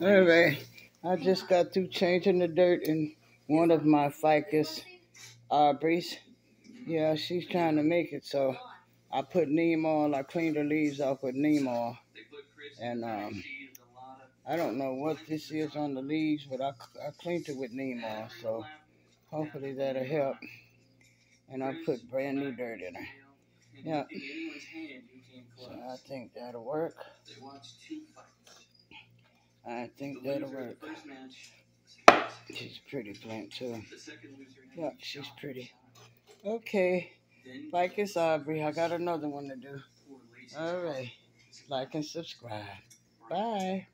Right. I just got through changing the dirt in one of my ficus Aubrey's. Yeah, she's trying to make it, so I put neem oil. I cleaned the leaves off with neem oil. And um, I don't know what this is on the leaves, but I, I cleaned it with neem oil, so hopefully that'll help. And I put brand new dirt in her. Yeah. So I think that'll work. I think that'll work. She's pretty plant too. Yeah, she's pretty. Okay. Like Ficus Aubrey. I got another one to do. All right. Like and subscribe. Bye.